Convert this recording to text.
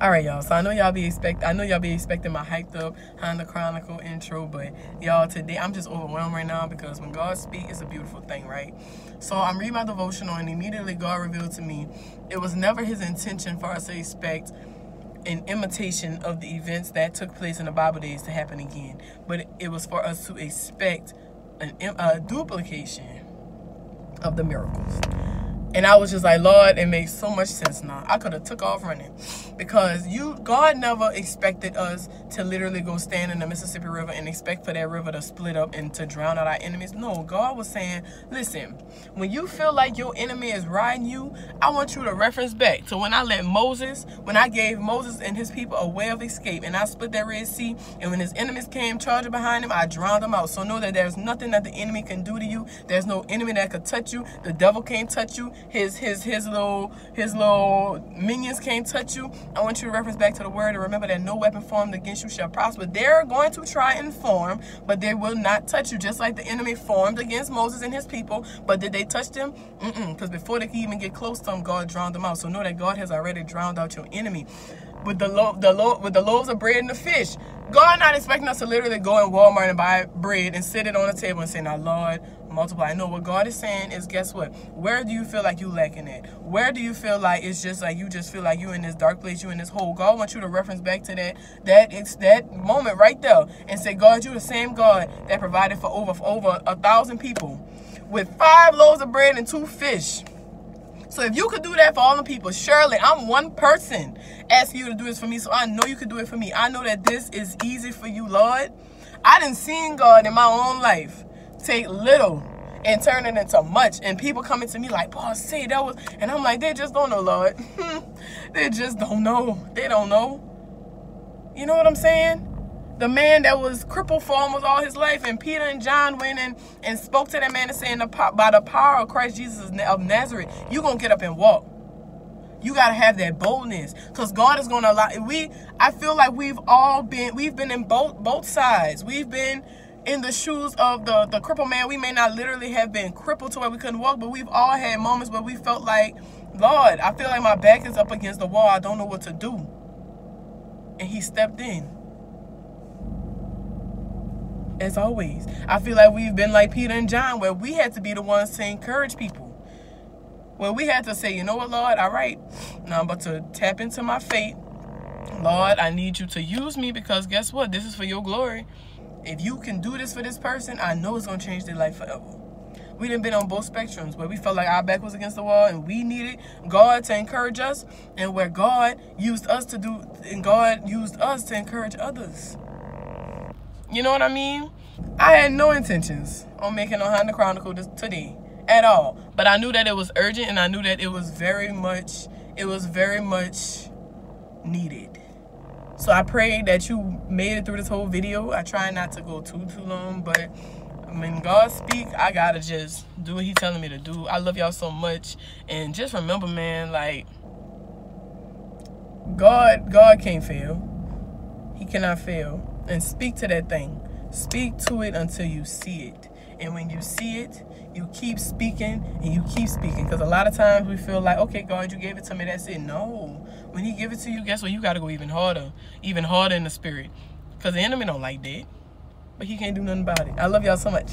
All right, y'all. So I know y'all be expect. I know y'all be expecting my hyped up Honda Chronicle intro, but y'all today I'm just overwhelmed right now because when God speaks, it's a beautiful thing, right? So I'm reading my devotional, and immediately God revealed to me it was never His intention for us to expect an imitation of the events that took place in the Bible days to happen again, but it was for us to expect an, a duplication of the miracles. And I was just like, Lord, it makes so much sense now. I could have took off running because you, God never expected us to literally go stand in the Mississippi River and expect for that river to split up and to drown out our enemies. No, God was saying, listen, when you feel like your enemy is riding you, I want you to reference back to when I let Moses, when I gave Moses and his people a way of escape and I split that Red Sea and when his enemies came charging behind him, I drowned them out. So know that there's nothing that the enemy can do to you. There's no enemy that could touch you. The devil can't touch you his his his little his little minions can't touch you. I want you to reference back to the word and remember that no weapon formed against you shall prosper. They're going to try and form, but they will not touch you. Just like the enemy formed against Moses and his people, but did they touch them? Mm-mm. Because before they could even get close to them, God drowned them out. So know that God has already drowned out your enemy with the lo- the lo- with the loaves of bread and the fish. God not expecting us to literally go in Walmart and buy bread and sit it on the table and say, "Now, Lord, multiply." No, what God is saying is, guess what? Where do you feel like you lacking it? Where do you feel like it's just like you just feel like you in this dark place, you in this hole? God wants you to reference back to that that it's that moment right there and say, God, you the same God that provided for over for over a thousand people with five loaves of bread and two fish. So if you could do that for all the people, surely I'm one person asking you to do this for me. So I know you could do it for me. I know that this is easy for you, Lord. I didn't see God in my own life take little and turn it into much. And people coming to me like, boss, say that was, and I'm like, they just don't know, Lord. they just don't know. They don't know. You know what I'm saying? the man that was crippled for almost all his life. And Peter and John went and, and spoke to that man and saying, by the power of Christ Jesus of Nazareth, you're going to get up and walk. You got to have that boldness because God is going to allow we I feel like we've all been we've been in both both sides. We've been in the shoes of the the crippled man. We may not literally have been crippled to where we couldn't walk, but we've all had moments where we felt like, "Lord, I feel like my back is up against the wall. I don't know what to do." And he stepped in as always. I feel like we've been like Peter and John, where we had to be the ones to encourage people. Where we had to say, you know what, Lord, all right, now I'm about to tap into my faith. Lord, I need you to use me because guess what? This is for your glory. If you can do this for this person, I know it's going to change their life forever. We didn't been on both spectrums where we felt like our back was against the wall and we needed God to encourage us and where God used us to do and God used us to encourage others. You know what I mean? I had no intentions on making a Honda Chronicle today at all. But I knew that it was urgent and I knew that it was very much, it was very much needed. So I pray that you made it through this whole video. I try not to go too, too long, but when God speak, I gotta just do what he telling me to do. I love y'all so much. And just remember, man, like, God, God can't fail. He cannot fail and speak to that thing. Speak to it until you see it. And when you see it, you keep speaking and you keep speaking. Because a lot of times we feel like, okay, God, you gave it to me. That's it. No. When he give it to you, guess what? You got to go even harder. Even harder in the spirit. Because the enemy don't like that. But he can't do nothing about it. I love y'all so much.